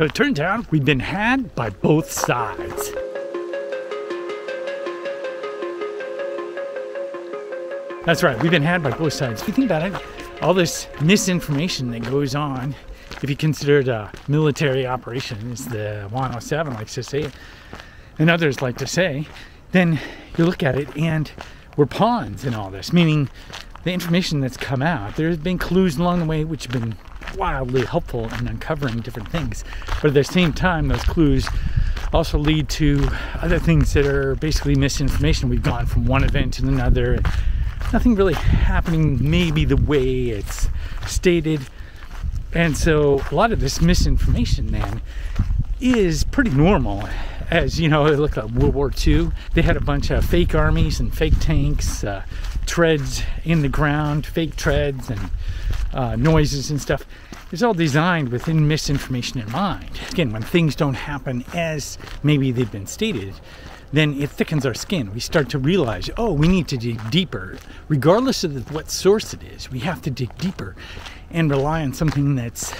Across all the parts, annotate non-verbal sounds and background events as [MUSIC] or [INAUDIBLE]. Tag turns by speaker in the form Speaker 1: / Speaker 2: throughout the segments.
Speaker 1: So it turns out we've been had by both sides. That's right, we've been had by both sides. If you think about it, all this misinformation that goes on, if you consider it a military operation, as the 107 likes to say, and others like to say, then you look at it and we're pawns in all this, meaning the information that's come out, there's been clues along the way which have been wildly helpful in uncovering different things. But at the same time, those clues also lead to other things that are basically misinformation. We've gone from one event to another, nothing really happening maybe the way it's stated. And so a lot of this misinformation then is pretty normal. As you know, it looked at World War II, they had a bunch of fake armies and fake tanks, uh, treads in the ground, fake treads, and uh, noises and stuff. It's all designed within misinformation in mind. Again, when things don't happen as maybe they've been stated, then it thickens our skin. We start to realize, oh, we need to dig deeper. Regardless of what source it is, we have to dig deeper and rely on something that's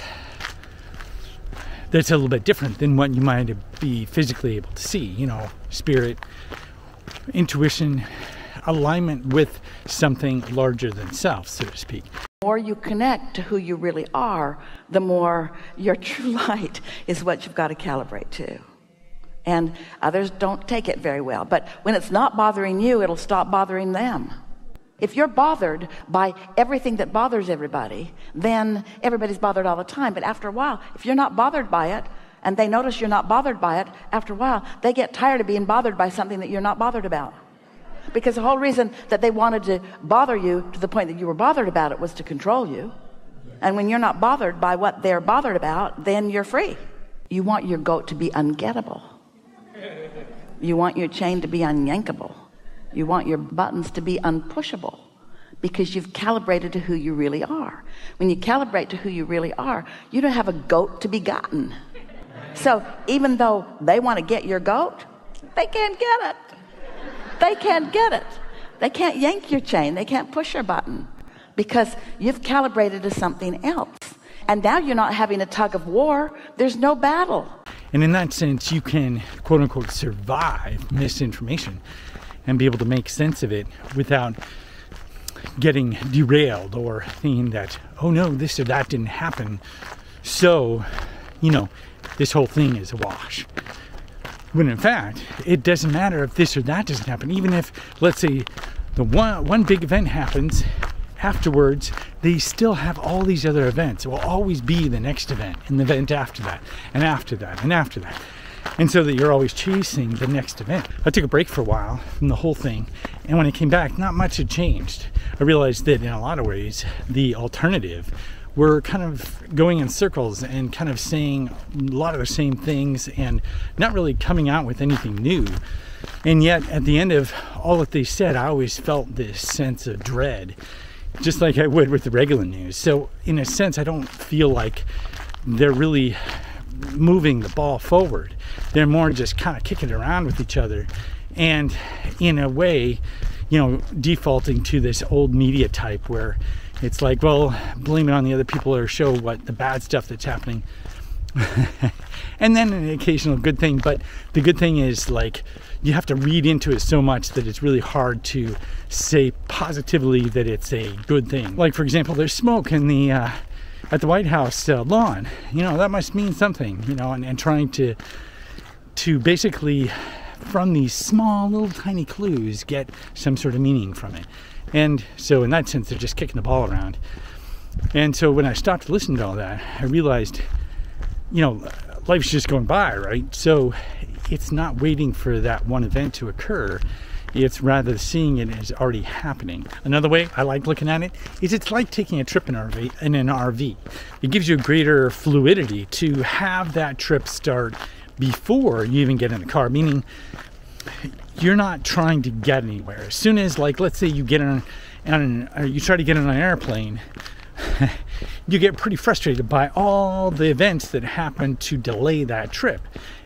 Speaker 1: that's a little bit different than what you might be physically able to see. You know, spirit, intuition, alignment with something larger than self, so to speak.
Speaker 2: The more you connect to who you really are, the more your true [LAUGHS] light is what you've got to calibrate to. And others don't take it very well. But when it's not bothering you, it'll stop bothering them. If you're bothered by everything that bothers everybody, then everybody's bothered all the time. But after a while, if you're not bothered by it, and they notice you're not bothered by it, after a while, they get tired of being bothered by something that you're not bothered about. Because the whole reason that they wanted to bother you to the point that you were bothered about it was to control you. And when you're not bothered by what they're bothered about then you're free. You want your goat to be ungettable. You want your chain to be unyankable you want your buttons to be unpushable because you've calibrated to who you really are when you calibrate to who you really are you don't have a goat to be gotten so even though they want to get your goat they can't get it they can't get it. They can't yank your chain. They can't push your button because you've calibrated to something else. And now you're not having a tug of war. There's no battle.
Speaker 1: And in that sense, you can quote unquote survive misinformation and be able to make sense of it without getting derailed or thinking that, oh no, this or that didn't happen. So, you know, this whole thing is a wash. When in fact, it doesn't matter if this or that doesn't happen. Even if, let's say, the one, one big event happens, afterwards, they still have all these other events. It will always be the next event and the event after that, and after that, and after that. And so that you're always chasing the next event. I took a break for a while from the whole thing, and when I came back, not much had changed. I realized that in a lot of ways, the alternative we're kind of going in circles and kind of saying a lot of the same things and not really coming out with anything new. And yet, at the end of all that they said, I always felt this sense of dread, just like I would with the regular news. So, in a sense, I don't feel like they're really moving the ball forward. They're more just kind of kicking around with each other. And in a way, you know, defaulting to this old media type where it's like, well, blame it on the other people or show what the bad stuff that's happening. [LAUGHS] and then an occasional good thing. But the good thing is like you have to read into it so much that it's really hard to say positively that it's a good thing. Like for example, there's smoke in the uh, at the White House uh, lawn. You know that must mean something. You know, and, and trying to to basically from these small little tiny clues get some sort of meaning from it. And so, in that sense, they're just kicking the ball around. And so, when I stopped listening to all that, I realized, you know, life's just going by, right? So, it's not waiting for that one event to occur. It's rather seeing it as already happening. Another way I like looking at it is it's like taking a trip in, RV, in an RV. It gives you a greater fluidity to have that trip start before you even get in the car, meaning you're not trying to get anywhere. As soon as, like, let's say you get on, on uh, you try to get on an airplane, [LAUGHS] you get pretty frustrated by all the events that happen to delay that trip.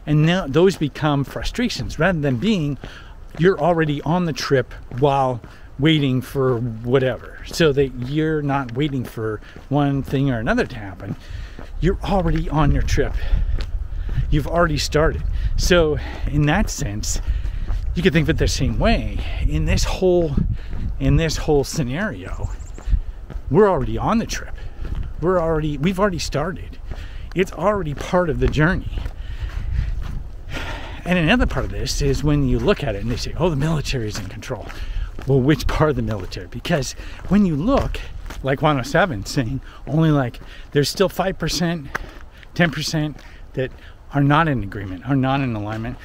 Speaker 1: And now those become frustrations rather than being you're already on the trip while waiting for whatever. So that you're not waiting for one thing or another to happen. You're already on your trip you've already started. So, in that sense, you could think of it the same way. In this whole in this whole scenario, we're already on the trip. We're already we've already started. It's already part of the journey. And another part of this is when you look at it and they say, "Oh, the military is in control." Well, which part of the military? Because when you look, like 107 saying, only like there's still 5%, 10% that are not in agreement, are not in alignment.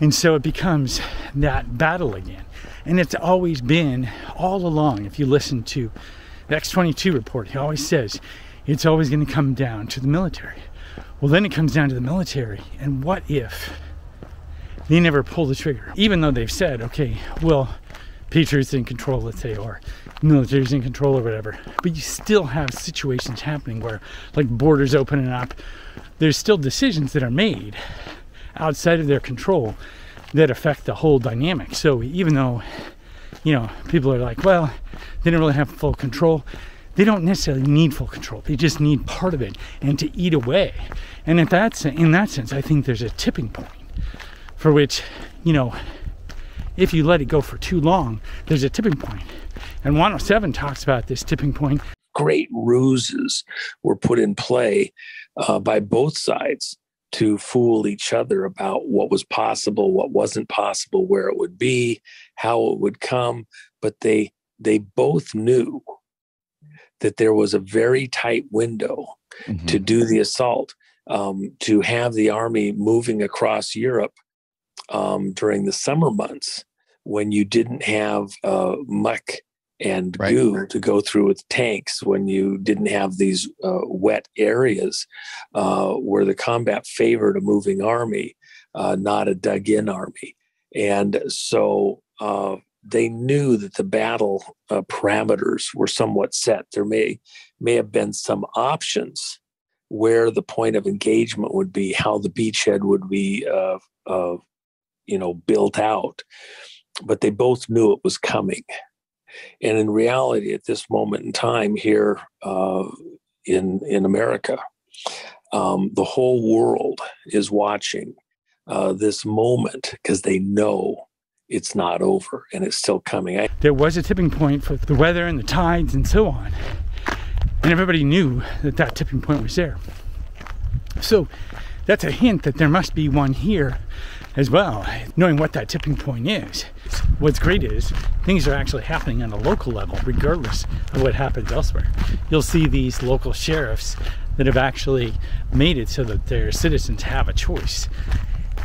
Speaker 1: And so it becomes that battle again. And it's always been all along, if you listen to the X22 report, he always says it's always going to come down to the military. Well, then it comes down to the military. And what if they never pull the trigger? Even though they've said, okay, well, Patriots in control, let's say, or military's in control or whatever. But you still have situations happening where, like, borders opening up. There's still decisions that are made outside of their control that affect the whole dynamic. So even though, you know, people are like, well, they don't really have full control, they don't necessarily need full control. They just need part of it and to eat away. And at that, in that sense, I think there's a tipping point for which, you know, if you let it go for too long, there's a tipping point. And 107 talks about this tipping point.
Speaker 3: Great ruses were put in play uh, by both sides to fool each other about what was possible, what wasn't possible, where it would be, how it would come. But they they both knew that there was a very tight window mm-hmm. to do the assault, um, to have the army moving across Europe um, during the summer months when you didn't have uh, muck and right. goo to go through with tanks when you didn't have these uh, wet areas uh, where the combat favored a moving army, uh, not a dug in army. And so uh, they knew that the battle uh, parameters were somewhat set. There may, may have been some options where the point of engagement would be, how the beachhead would be, uh, you know, built out. But they both knew it was coming and in reality, at this moment in time here uh, in in America, um, the whole world is watching uh, this moment because they know it's not over and it's still coming. I-
Speaker 1: there was a tipping point for the weather and the tides and so on, and everybody knew that that tipping point was there. So that's a hint that there must be one here as well, knowing what that tipping point is. What's great is things are actually happening on a local level, regardless of what happens elsewhere. You'll see these local sheriffs that have actually made it so that their citizens have a choice.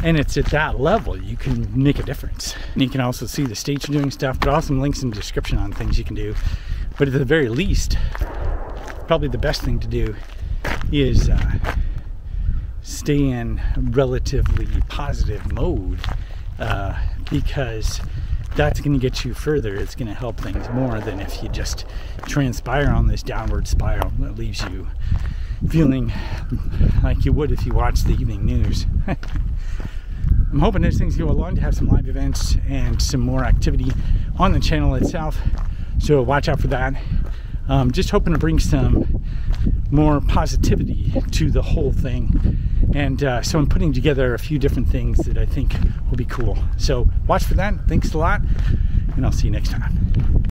Speaker 1: And it's at that level you can make a difference. And you can also see the states are doing stuff, but also links in the description on things you can do. But at the very least, probably the best thing to do is uh, stay in relatively positive mode uh, because that's going to get you further. It's going to help things more than if you just transpire on this downward spiral that leaves you feeling like you would if you watched the evening news. [LAUGHS] I'm hoping as things go along to have some live events and some more activity on the channel itself. So watch out for that. Um, just hoping to bring some more positivity to the whole thing. And uh, so I'm putting together a few different things that I think will be cool. So watch for that. Thanks a lot, and I'll see you next time.